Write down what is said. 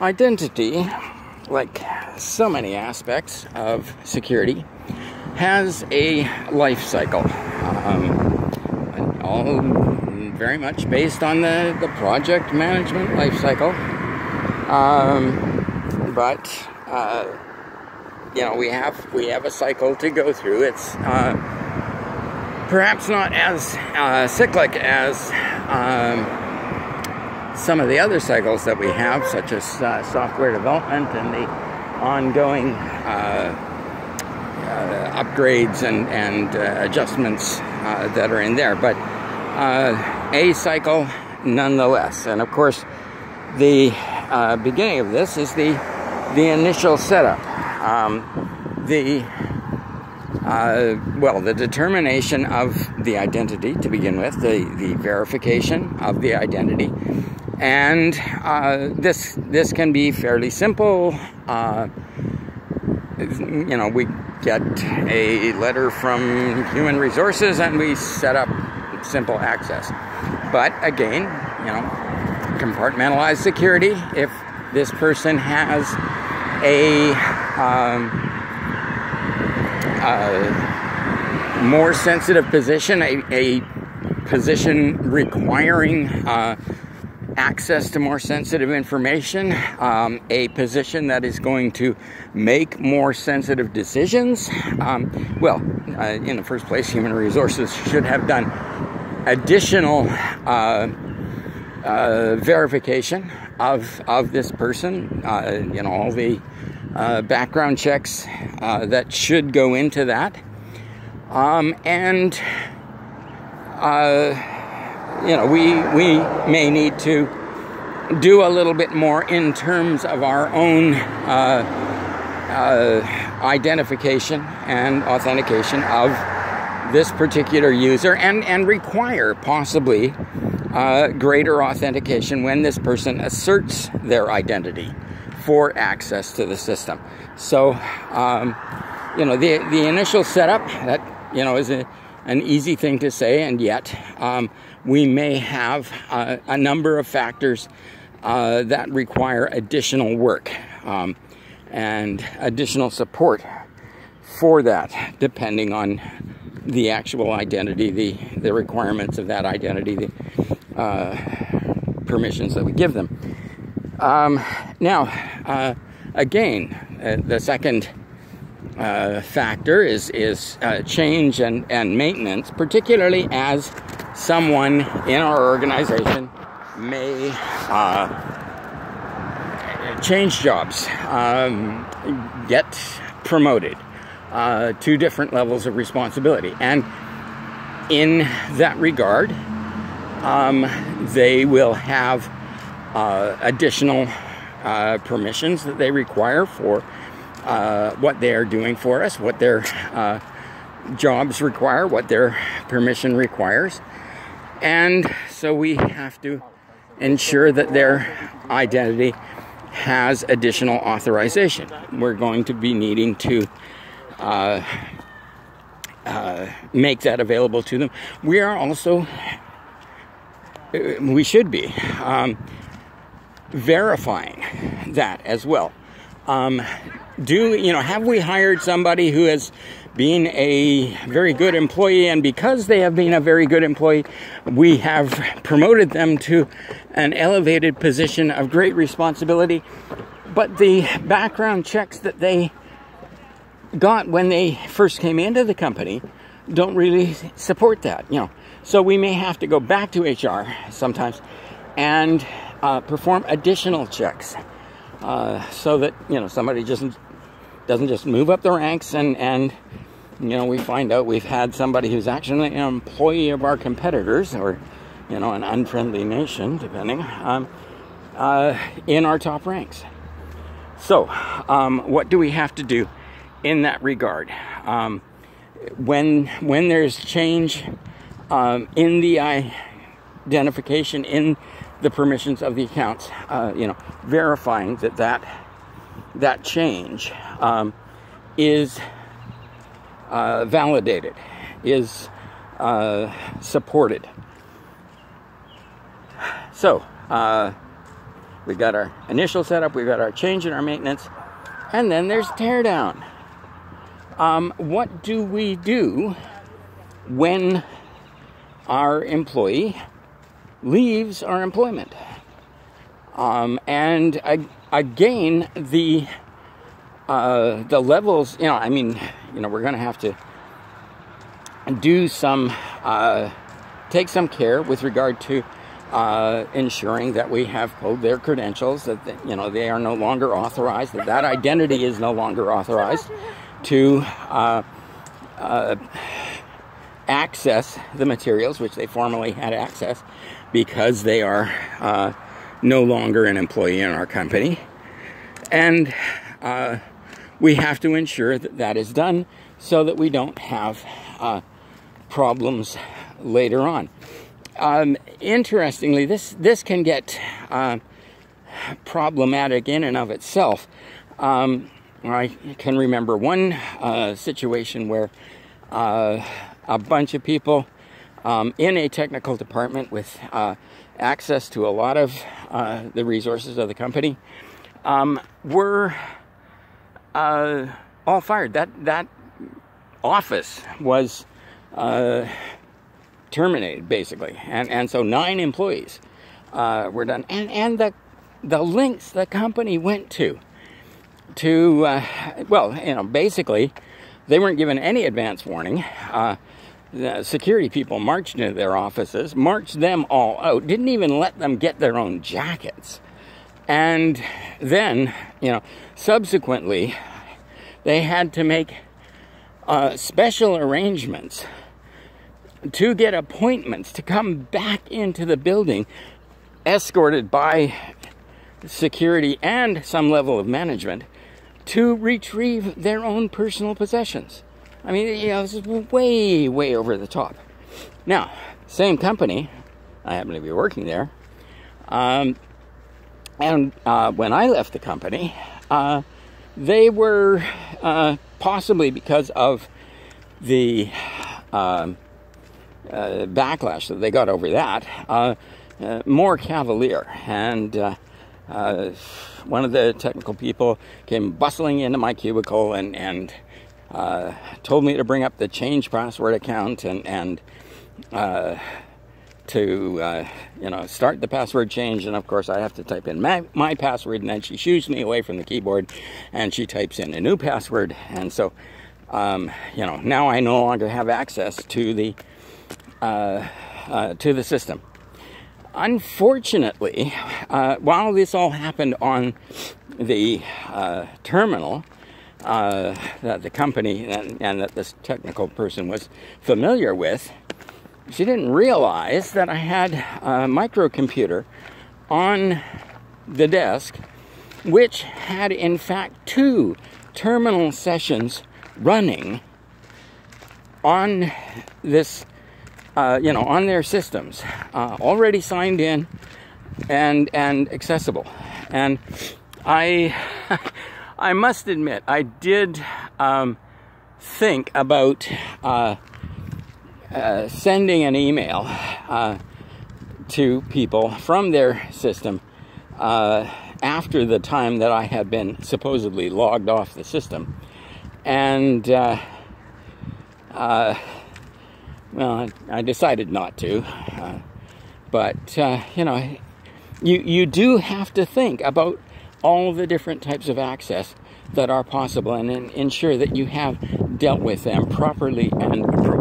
identity, like so many aspects of security, has a life cycle. Um, all very much based on the, the project management life cycle. Um, but uh, you know we have we have a cycle to go through. It's uh, perhaps not as uh, cyclic as um, some of the other cycles that we have, such as uh, software development and the ongoing uh, uh, upgrades and, and adjustments that are in there. But a cycle nonetheless. And of course, the beginning of this is the the initial setup. Um, the uh, well, the determination of the identity to begin with, the, the verification of the identity, and uh, this this can be fairly simple. Uh, you know, we get a letter from Human Resources and we set up simple access. But again, you know, compartmentalized security. If this person has a um, uh, more sensitive position, a, a position requiring uh, access to more sensitive information, um, a position that is going to make more sensitive decisions. Um, well, uh, in the first place, human resources should have done additional uh, uh, verification of of this person. Uh, you know, all the uh, background checks uh, that should go into that, um, and you know, we we may need to do a little bit more in terms of our own uh, uh, identification and authentication of this particular user, and and require possibly uh, greater authentication when this person asserts their identity for access to the system. So, um, you know, the the initial setup that you know is a, an easy thing to say, and yet. Um, we may have uh, a number of factors uh, that require additional work um, and additional support for that, depending on the actual identity, the, the requirements of that identity, the uh, permissions that we give them. Um, now, uh, again, uh, the second uh, factor is is change and, and maintenance, particularly as someone in our organization may uh, change jobs, um, get promoted uh, to different levels of responsibility. And in that regard, um, they will have uh, additional uh, permissions that they require for uh, what they are doing for us, what their uh, jobs require, what their permission requires. And so we have to ensure that their identity has additional authorization. We're going to be needing to uh, uh, make that available to them. We are also, we should be um, verifying that as well. Um, do you know? Have we hired somebody who has been a very good employee, and because they have been a very good employee, we have promoted them to an elevated position of great responsibility. But the background checks that they got when they first came into the company don't really support that, you know. So we may have to go back to HR sometimes and uh, perform additional checks uh, so that you know somebody just doesn't just move up the ranks and and you know we find out we've had somebody who's actually an employee of our competitors or you know an unfriendly nation depending um, uh, in our top ranks. So um, what do we have to do in that regard? Um, when when there's change um, in the identification in the permissions of the accounts, uh, you know, verifying that that, that change um, is uh, validated, is uh, supported. So, uh, we've got our initial setup, we've got our change and our maintenance, and then there's teardown. Um, what do we do when our employee leaves our employment? Um, and again, the uh, the levels, you know, I mean, you know, we're going to have to do some, uh, take some care with regard to uh, ensuring that we have pulled their credentials, that, you know, they are no longer authorized, that that identity is no longer authorized to uh, uh, access the materials which they formerly had access because they are uh, no longer an employee in our company. And uh, we have to ensure that that is done so that we don't have uh, problems later on. Um, interestingly, this this can get uh, problematic in and of itself. Um, I can remember one uh, situation where uh, a bunch of people um, in a technical department with uh, access to a lot of uh, the resources of the company um, were uh, all fired. That that office was uh, terminated basically, and and so nine employees uh, were done, and and the the links the company went to to uh, well, you know, basically they weren't given any advance warning. Security people marched into their offices, marched them all out, didn't even let them get their own jackets. And then, you know, subsequently, they had to make uh, special arrangements to get appointments to come back into the building, escorted by security and some level of management, to retrieve their own personal possessions. I mean, you know, this is way, way over the top. Now, same company, I happen to be working there, um, and uh, when I left the company, uh, they were uh, possibly because of the um, uh, backlash that they got over that, uh, uh, more cavalier. And one of the technical people came bustling into my cubicle and, and told me to bring up the change password account and, and to uh, you know start the password change. And of course I have to type in my, my password and then she shoos me away from the keyboard and she types in a new password. And so um, you know now I no longer have access to the uh, uh, to the system. Unfortunately uh, while this all happened on the uh, terminal uh, that the company and, and that this technical person was familiar with she didn't realize that I had a microcomputer on the desk, which had in fact two terminal sessions running on this, uh, you know, on their systems, uh, already signed in and and accessible. And I, I must admit, I did um, think about. Uh, uh, sending an email uh, to people from their system uh, after the time that I had been supposedly logged off the system. And, uh, uh, well, I, I, decided not to. but, you know, you, you do have to think about all the different types of access that are possible and ensure that you have dealt with them properly and appropriately.